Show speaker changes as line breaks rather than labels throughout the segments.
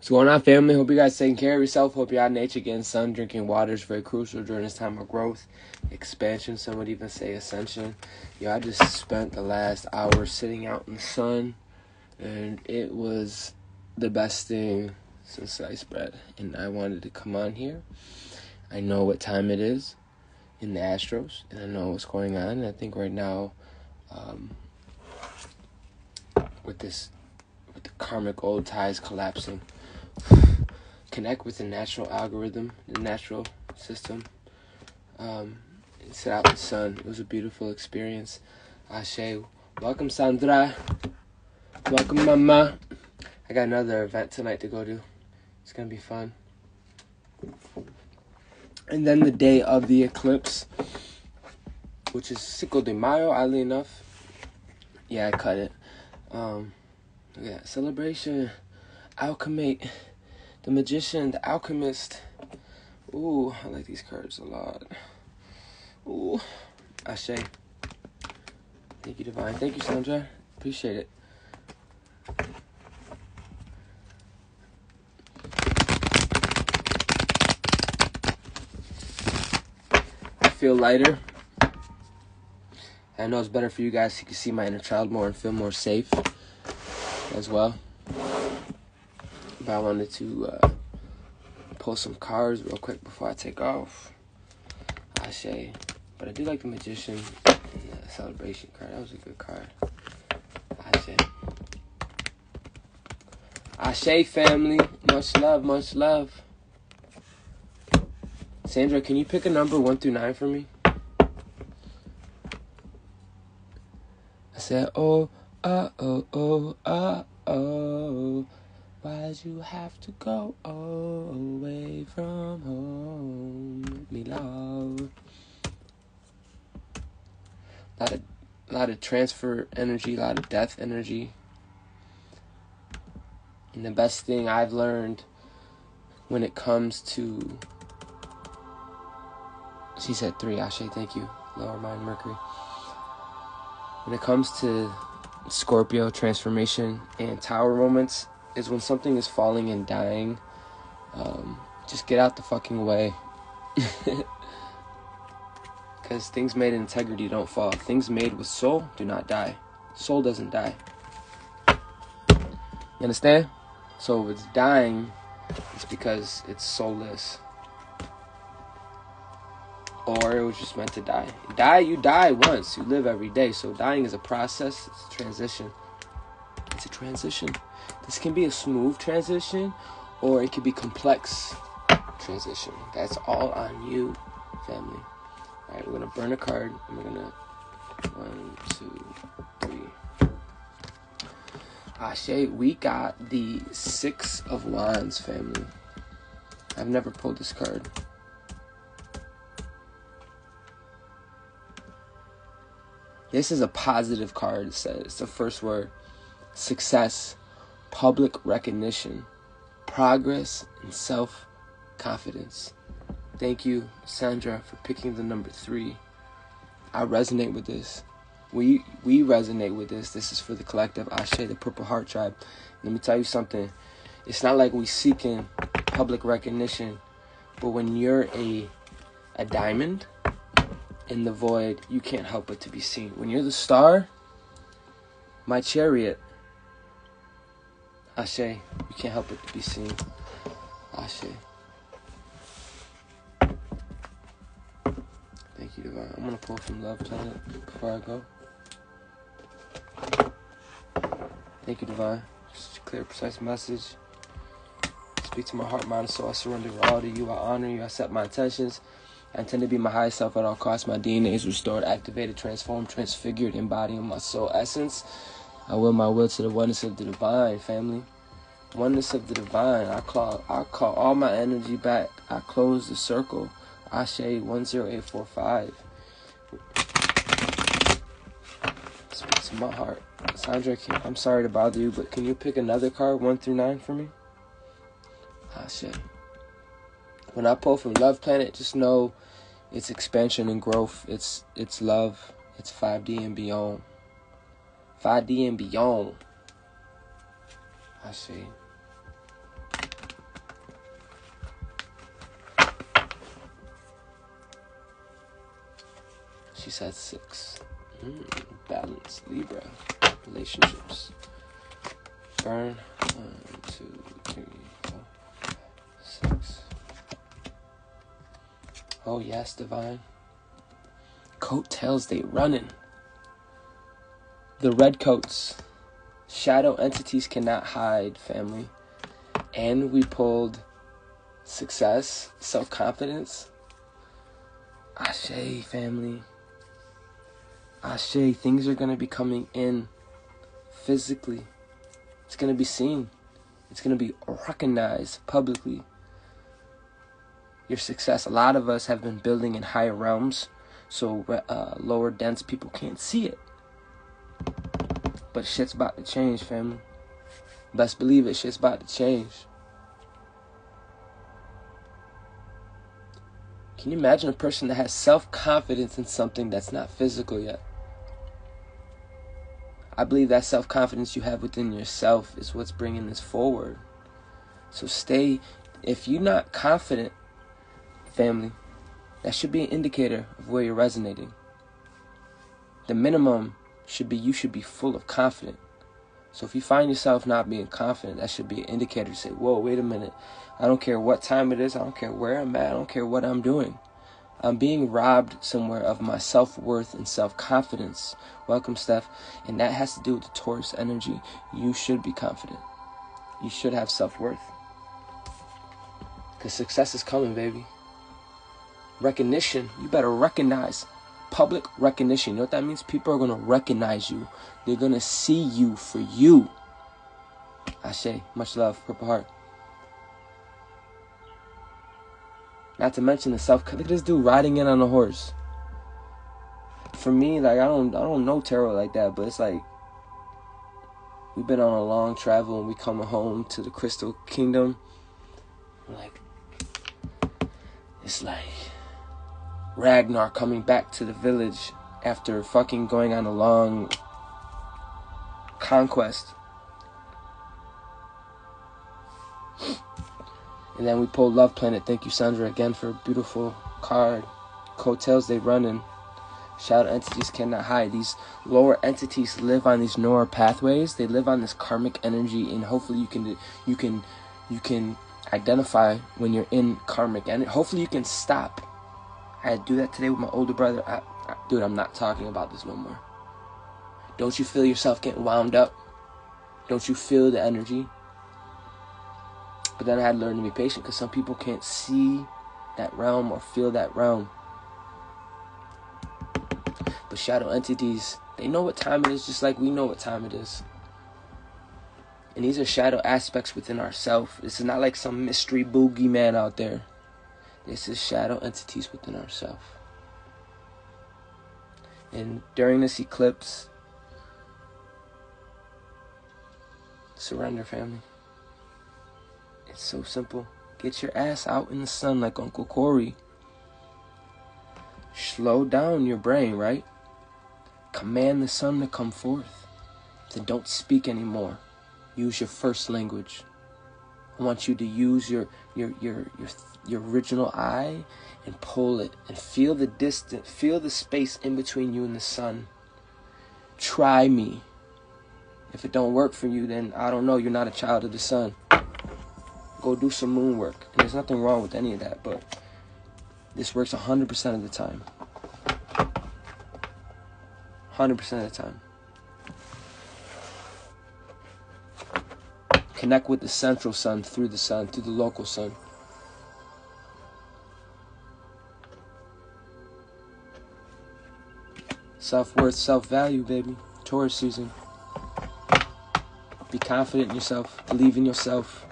What's going on, family? Hope you guys taking care of yourself. Hope you're out in nature getting sun. Drinking water is very crucial during this time of growth, expansion. Some would even say ascension. Yo, I just spent the last hour sitting out in the sun, and it was the best thing since sliced bread. And I wanted to come on here. I know what time it is in the Astros, and I know what's going on. And I think right now, um, with this, with the karmic old ties collapsing connect with the natural algorithm, the natural system. Um, sit out in the sun. It was a beautiful experience. Ashe, welcome Sandra. Welcome Mama. I got another event tonight to go to. It's gonna be fun. And then the day of the eclipse, which is Cinco de Mayo, oddly enough. Yeah, I cut it. Um, yeah, celebration, alchemy. The Magician, The Alchemist. Ooh, I like these cards a lot. Ooh, Ashe. Thank you, Divine. Thank you, Sandra. Appreciate it. I feel lighter. I know it's better for you guys you can see my inner child more and feel more safe as well. But I wanted to uh, pull some cards real quick before I take off. I say, but I do like the Magician and the Celebration card. That was a good card. I say, Ashe family, much love, much love. Sandra, can you pick a number one through nine for me? I said, oh, uh, oh, oh, uh, oh. Why'd you have to go away from home, me love? A lot of, a lot of transfer energy, a lot of death energy. And the best thing I've learned when it comes to, she said three. Ashe, thank you. Lower mind, Mercury. When it comes to Scorpio transformation and tower moments, is when something is falling and dying, um, just get out the fucking way. Because things made in integrity don't fall. Things made with soul do not die. Soul doesn't die. You understand? So if it's dying, it's because it's soulless. Or it was just meant to die. Die, you die once. You live every day. So dying is a process, it's a transition. It's a transition. This can be a smooth transition or it could be complex transition. That's all on you, family. All right, we're gonna burn a card and we're gonna one, two, three. Ashe, we got the Six of Wands, family. I've never pulled this card. This is a positive card. It says it's the first word success, public recognition, progress, and self confidence. Thank you, Sandra, for picking the number three. I resonate with this. We we resonate with this. This is for the collective I Ashe, the Purple Heart Tribe. Let me tell you something. It's not like we seeking public recognition, but when you're a a diamond in the void, you can't help but to be seen. When you're the star, my chariot, Ashe, you can't help but be seen. Ashe. Thank you, Divine. I'm gonna pull from Love Planet before I go. Thank you, Divine. Just a clear, precise message. Speak to my heart, mind, and soul. I surrender all to you. I honor you. I set my intentions. I intend to be my highest self at all costs. My DNA is restored, activated, transformed, transfigured, embodying my soul essence. I will my will to the oneness of the divine, family. Oneness of the divine. I call I call all my energy back. I close the circle. Ashe 10845. Speak to my heart. Sandra, can, I'm sorry to bother you, but can you pick another card, 1 through 9, for me? Ashe. When I pull from Love Planet, just know it's expansion and growth. It's it's love. It's 5D and beyond. 5D and beyond. I see. She said six. Mm, balance, Libra, relationships. Burn. One, two, three, four, six. Oh yes, divine. Coattails they running. The red coats. Shadow entities cannot hide, family. And we pulled success, self confidence. Ashe, family. Ashe, things are going to be coming in physically. It's going to be seen, it's going to be recognized publicly. Your success. A lot of us have been building in higher realms, so uh, lower dense people can't see it. But shit's about to change, family. Best believe it, shit's about to change. Can you imagine a person that has self confidence in something that's not physical yet? I believe that self confidence you have within yourself is what's bringing this forward. So stay, if you're not confident, family, that should be an indicator of where you're resonating. The minimum should be you should be full of confidence. So if you find yourself not being confident, that should be an indicator to say, whoa, wait a minute. I don't care what time it is. I don't care where I'm at. I don't care what I'm doing. I'm being robbed somewhere of my self worth and self confidence. Welcome, Steph. And that has to do with the Taurus energy. You should be confident. You should have self worth. Because success is coming, baby. Recognition. You better recognize public recognition. You know what that means? People are going to recognize you. They're going to see you for you. I say, much love, Purple Heart. Not to mention the self. Look at this dude riding in on a horse. For me, like I don't, I don't know tarot like that, but it's like we've been on a long travel and we come home to the Crystal Kingdom. Like it's like Ragnar coming back to the village after fucking going on a long conquest. And then we pulled Love Planet. Thank you, Sandra, again for a beautiful card. Coattails they run in. Shadow entities cannot hide. These lower entities live on these neural pathways. They live on this karmic energy, and hopefully you can you can you can identify when you're in karmic, and hopefully you can stop I had to do that today with my older brother. I, I, dude, I'm not talking about this no more. Don't you feel yourself getting wound up? Don't you feel the energy? But then I had to learn to be patient because some people can't see that realm or feel that realm. But shadow entities, they know what time it is just like we know what time it is. And these are shadow aspects within ourselves. This is not like some mystery boogeyman out there. This is shadow entities within ourselves. And during this eclipse, surrender, family. It's so simple. Get your ass out in the sun like Uncle Corey. Slow down your brain, right? Command the sun to come forth. Then don't speak anymore. Use your first language. I want you to use your your your your your original eye and pull it and feel the distance, feel the space in between you and the sun. Try me. If it don't work for you, then I don't know, you're not a child of the sun. Go do some moon work. And there's nothing wrong with any of that, but this works 100% of the time. 100% of the time. Connect with the central sun through the sun, through the local sun. Self worth, self value, baby. Taurus season. Be confident in yourself. Believe in yourself.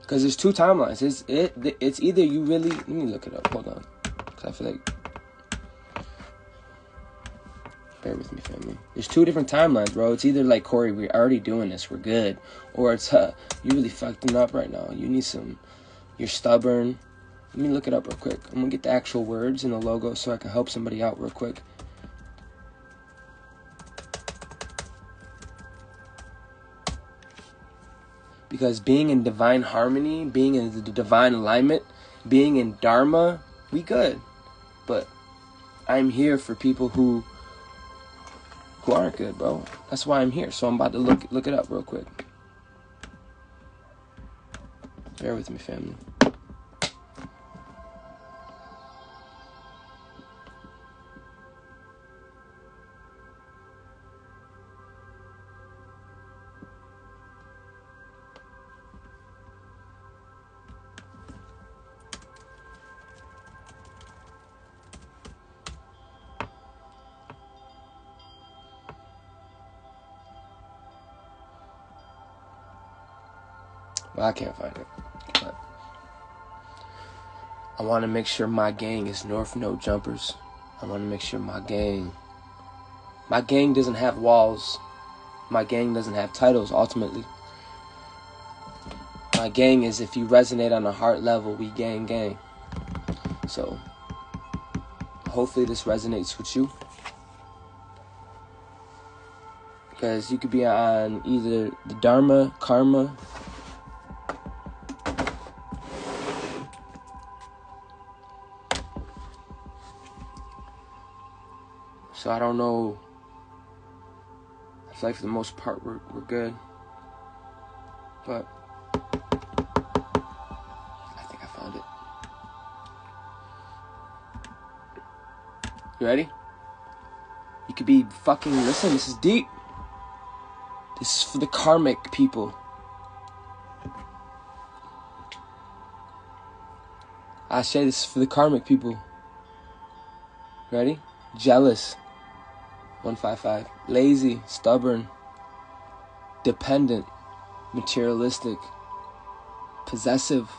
Because there's two timelines. It's it. It's either you really. Let me look it up. Hold on. Because I feel like Bear with me, family. There's two different timelines, bro. It's either like Corey, we're already doing this, we're good, or it's uh, you really fucking up right now. You need some. You're stubborn. Let me look it up real quick. I'm gonna get the actual words and the logo so I can help somebody out real quick. Because being in divine harmony, being in the divine alignment, being in Dharma, we good. But I'm here for people who who aren't good, bro. That's why I'm here. So I'm about to look look it up real quick. Bear with me, family. I can't find it. But I want to make sure my gang is North No Jumpers. I want to make sure my gang. My gang doesn't have walls. My gang doesn't have titles, ultimately. My gang is if you resonate on a heart level, we gang gang. So, hopefully, this resonates with you. Because you could be on either the Dharma, Karma, So I don't know. I feel like for the most part we're we're good. But I think I found it. You ready? You could be fucking listen, this is deep. This is for the karmic people. I say this is for the karmic people. Ready? Jealous. 155. Lazy, stubborn, dependent, materialistic, possessive,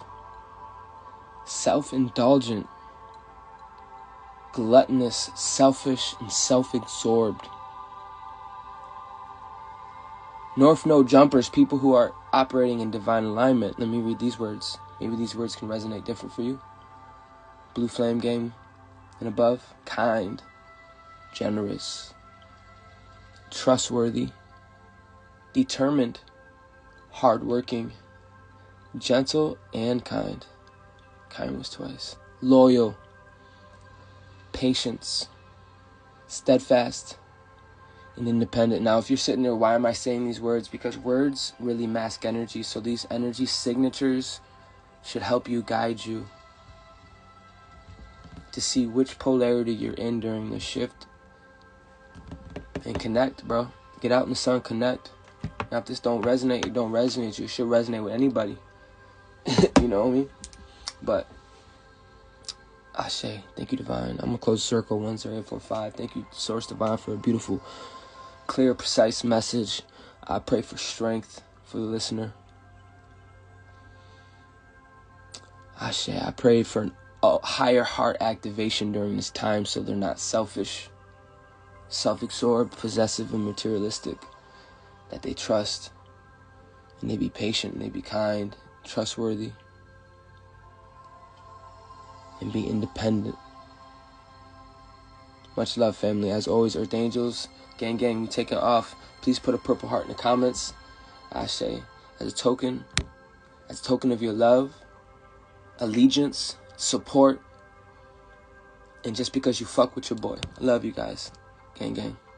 self indulgent, gluttonous, selfish, and self absorbed. North no jumpers, people who are operating in divine alignment. Let me read these words. Maybe these words can resonate different for you. Blue flame game and above. Kind, generous, trustworthy, determined, hardworking, gentle, and kind. Kind was twice. Loyal, patience, steadfast, and independent. Now, if you're sitting there, why am I saying these words? Because words really mask energy. So these energy signatures should help you guide you to see which polarity you're in during the shift and connect, bro. Get out in the sun, connect. Now, if this don't resonate, it don't resonate. You should resonate with anybody. you know what I mean? But I say, thank you, Divine. I'm gonna close circle one zero eight four five. Thank you, Source Divine, for a beautiful, clear, precise message. I pray for strength for the listener. I say, I pray for a higher heart activation during this time, so they're not selfish self absorbed, possessive, and materialistic, that they trust and they be patient and they be kind, trustworthy, and be independent. Much love, family. As always, Earth Angels, gang, gang, we take it off. Please put a purple heart in the comments. I say, as a token, as a token of your love, allegiance, support, and just because you fuck with your boy. I love you guys. Gang, gang.